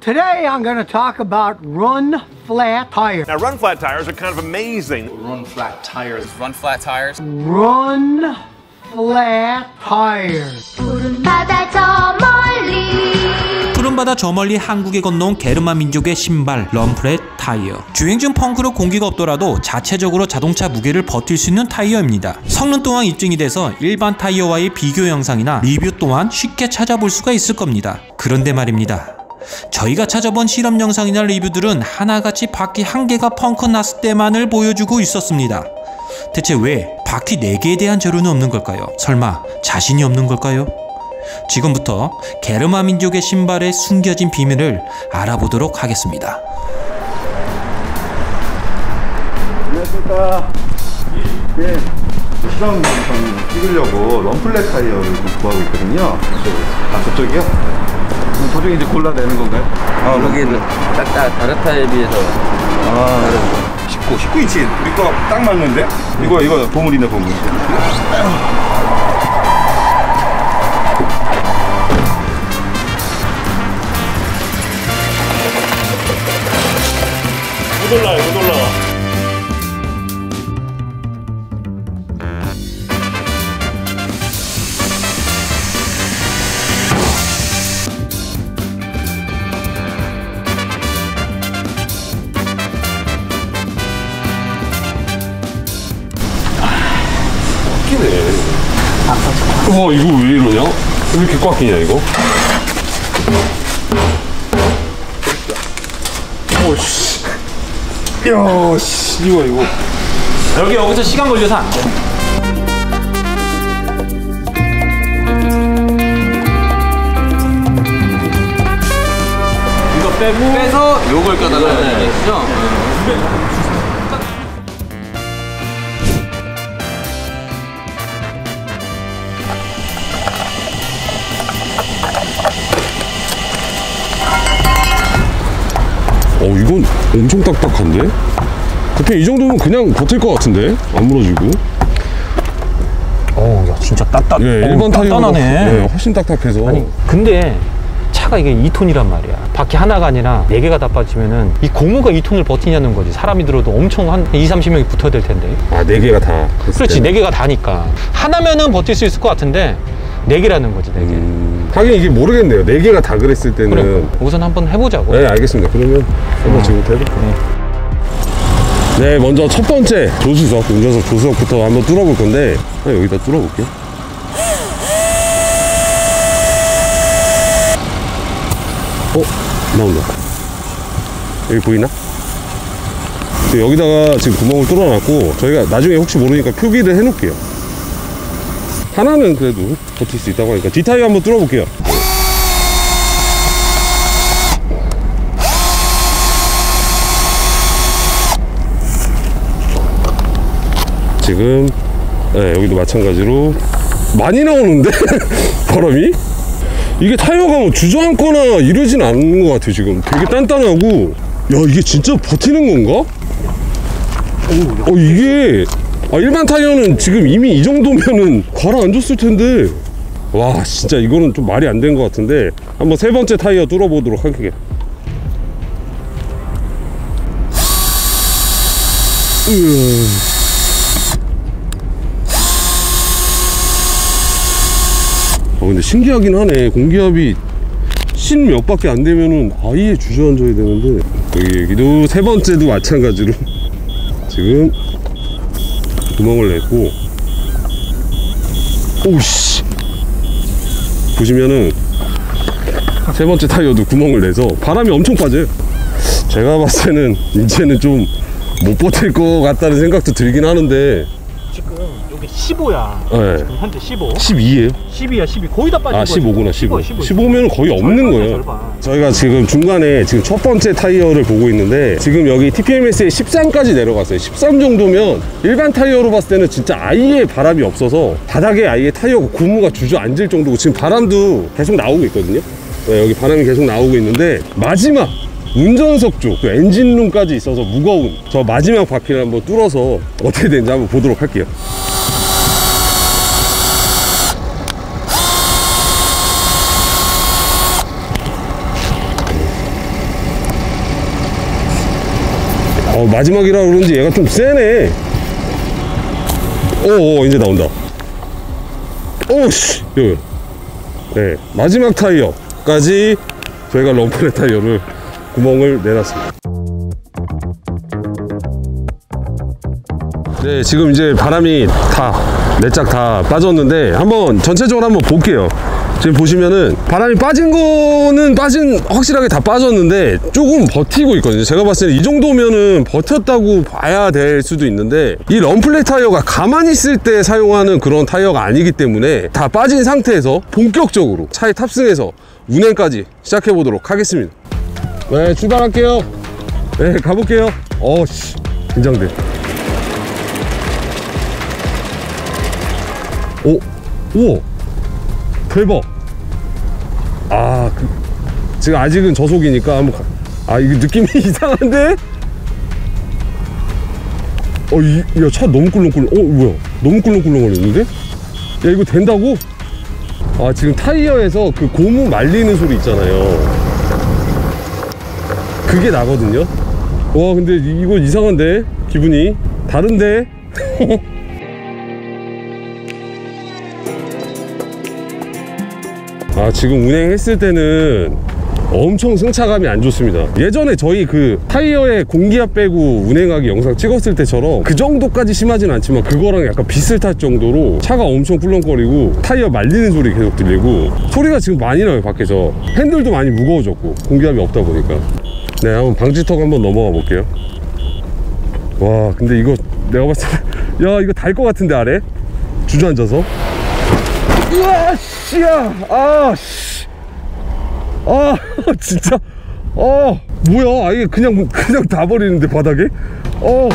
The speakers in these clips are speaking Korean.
Today I'm going to talk about run flat tires. Now, run flat tires are kind of amazing. Run flat tires. Run flat tires. Run flat tires. 푸른 바다 저 멀리 푸른바다 저 멀리 한국에 건너온 게르만 민족의 신발 럼프렛 타이어 주행 중 펑크로 공기가 없더라도 자체적으로 자동차 무게를 버틸 수 있는 타이어입니다 성능 또한 입증이 돼서 일반 타이어와의 비교 영상이나 리뷰 또한 쉽게 찾아볼 수가 있을 겁니다 그런데 말입니다 저희가 찾아본 실험 영상이나 리뷰들은 하나같이 바퀴 한 개가 펑크 났을 때만을 보여주고 있었습니다 대체 왜 바퀴 4개에 대한 자료는 없는 걸까요? 설마 자신이 없는 걸까요? 지금부터 게르마 민족의 신발에 숨겨진 비밀을 알아보도록 하겠습니다. 안녕하십니까. 네, 시험 영상 찍으려고 럼플렛 타이어를 좀 구하고 있거든요. 아, 저쪽이요? 그중에 이제 골라내는 건가요? 어, 아, 여기는 딱다 다른 타에 비해서 아, 다른 19, 19 인치 우리 거 딱 맞는데? 응. 이거 이거 보물이네 보물 $5, $5. 와. 와 이거 왜 이러냐? 왜 이렇게 꽉 끼냐 이거? 오씨 야 씨, 이거 이거 여기 여기서 시간 걸려서 안 돼. 이거 빼고 빼서 요걸 껴달라는 얘기죠? 어 이건 엄청 딱딱한데? 대표 이 정도면 그냥 버틸 것 같은데? 안 무너지고 어, 야 진짜 딱딱. 예, 일반 타이어보다. 예, 훨씬 딱딱해서 아니 근데 차가 이게 2톤이란 말이야. 바퀴 하나가 아니라 4개가 다 빠지면은 이 고무가 2톤을 버티냐는 거지. 사람이 들어도 엄청 한 2, 30명이 붙어야 될 텐데. 아네 개가 다 했을 그렇지, 때는. 4개가 다니까. 하나면은 버틸 수 있을 것 같은데 4개라는 거지, 4개. 음, 하긴 이게 모르겠네요 네 개가 다 그랬을 때는 그래. 우선 한번 해보자고. 네 알겠습니다 그러면 한번 지금부터 해볼게요 네 먼저 첫 번째 조수석 운전석 조수석부터 한번 뚫어볼 건데 아, 여기다 뚫어볼게요 어? 나온다 여기 보이나? 그 여기다가 지금 구멍을 뚫어놨고 저희가 나중에 혹시 모르니까 표기를 해놓을게요 하나는 그래도 버틸 수 있다고 하니까 뒷타이어 한번 뚫어볼게요. 지금 네, 여기도 마찬가지로 많이 나오는데? 바람이? 이게 타이어가 뭐 주저앉거나 이러진 않는 것 같아요 지금. 되게 단단하고. 야 이게 진짜 버티는 건가? 어 이게 아, 일반 타이어는 지금 이미 이 정도면은 가라앉았을 텐데 와 진짜 이거는 좀 말이 안 된 것 같은데 한번 세 번째 타이어 뚫어보도록 할게요 으. 어, 근데 신기하긴 하네. 공기압이 신 몇 밖에 안 되면은 아예 주저앉아야 되는데. 여기, 여기도 세 번째도 마찬가지로 지금 구멍을 냈고. 오우씨. 보시면은 세 번째 타이어도 구멍을 내서 바람이 엄청 빠져요. 제가 봤을 때는 이제는 좀 못 버틸 것 같다는 생각도 들긴 하는데. 여기 15야. 네. 한테 15. 12예요? 12야, 12. 거의 다 빠진 아, 거지. 15구나, 15. 15. 15 면 거의 없는 거예요. 저희가 지금 중간에 지금 첫 번째 타이어를 보고 있는데 지금 여기 TPMS에 13까지 내려갔어요. 13 정도면 일반 타이어로 봤을 때는 진짜 아예 바람이 없어서 바닥에 아예 타이어가 고무가 주저앉을 정도고 지금 바람도 계속 나오고 있거든요. 네, 여기 바람이 계속 나오고 있는데 마지막 운전석 쪽, 그 엔진룸까지 있어서 무거운 저 마지막 바퀴를 한번 뚫어서 어떻게 되는지 한번 보도록 할게요. 어, 마지막이라 그런지 얘가 좀 세네. 오, 오 이제 나온다. 오씨. 네, 마지막 타이어까지 저희가 럼프레 타이어를 구멍을 내놨습니다. 네, 지금 이제 바람이 다, 네짝다 빠졌는데, 한번 전체적으로 한번 볼게요. 지금 보시면은 바람이 빠진 거는 빠진, 확실하게 다 빠졌는데, 조금 버티고 있거든요. 제가 봤을 때 이 정도면은 버텼다고 봐야 될 수도 있는데, 이 럼플렛 타이어가 가만히 있을 때 사용하는 그런 타이어가 아니기 때문에, 다 빠진 상태에서 본격적으로 차에 탑승해서 운행까지 시작해 보도록 하겠습니다. 네, 출발할게요. 네, 가볼게요. 어씨, 긴장돼. 오, 우와, 대박. 아, 그, 지금 아직은 저속이니까 한번 가. 아, 이거 느낌이 이상한데? 어, 이, 야, 차 너무 꿀렁꿀렁. 어, 뭐야? 너무 꿀렁꿀렁거리는데? 야, 이거 된다고? 아, 지금 타이어에서 그 고무 말리는 소리 있잖아요. 그게 나거든요. 와, 근데 이- 이거 이상한데? 기분이? 다른데? 아 지금 운행했을 때는 엄청 승차감이 안 좋습니다. 예전에 저희 그 타이어에 공기압 빼고 운행하기 영상 찍었을 때처럼 그 정도까지 심하진 않지만 그거랑 약간 비슷할 정도로 차가 엄청 꿀렁거리고 타이어 말리는 소리 계속 들리고 소리가 지금 많이 나요 밖에서. 핸들도 많이 무거워졌고 공기압이 없다 보니까. 네 한번 방지턱 한번 넘어가 볼게요. 와 근데 이거 내가 봤을 때 야 이거 달 것 같은데 아래? 주저앉아서 으아 씨야. 아씨. 아 진짜. 어 뭐야? 아예 그냥 그냥 다 버리는데 바닥에? 어.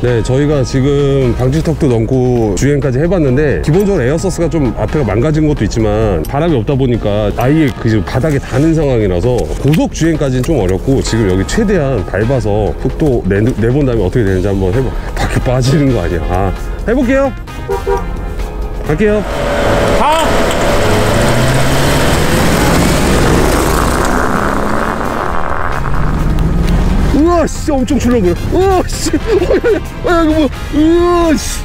네, 저희가 지금 방지턱도 넘고 주행까지 해봤는데 기본적으로 에어서스가 좀 앞에가 망가진 것도 있지만 바람이 없다 보니까 아예 그 바닥에 닿는 상황이라서 고속 주행까지는 좀 어렵고 지금 여기 최대한 밟아서 속도 내, 내본 다음에 어떻게 되는지 한번 해봐. 밖에 빠지는 거 아니야. 아 해볼게요. 갈게요. 우와 씨 엄청 출렁거려. 우와 씨. 어, 이거 뭐 우와 씨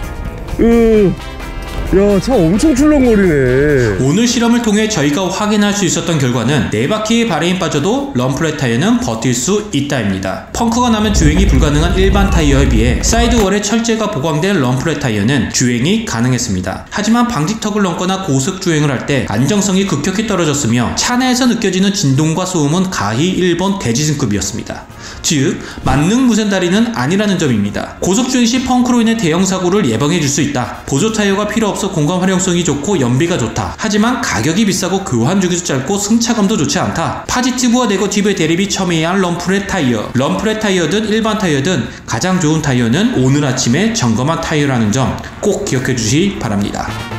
야 차 엄청 출렁거리네 오늘 실험을 통해 저희가 확인할 수 있었던 결과는 네 바퀴의 바람이 빠져도 럼플렛 타이어는 버틸 수 있다입니다. 펑크가 나면 주행이 불가능한 일반 타이어에 비해 사이드월에 철제가 보강된 럼플렛 타이어는 주행이 가능했습니다. 하지만 방지턱을 넘거나 고속 주행을 할 때 안정성이 급격히 떨어졌으며 차 내에서 느껴지는 진동과 소음은 가히 일본 대지진급이었습니다. 즉 만능 무센다리는 아니라는 점입니다. 고속 주행 시 펑크로 인해 대형 사고를 예방해 줄 수 있다. 보조 타이어가 필요 없어 공간 활용성이 좋고 연비가 좋다. 하지만 가격이 비싸고 교환 주기도 짧고 승차감도 좋지 않다. 파지티브와 네거티브의 대립이 첨예한 한 럼프렛 타이어. 럼프렛 타이어든 일반 타이어든 가장 좋은 타이어는 오늘 아침에 점검한 타이어라는 점 꼭 기억해 주시기 바랍니다.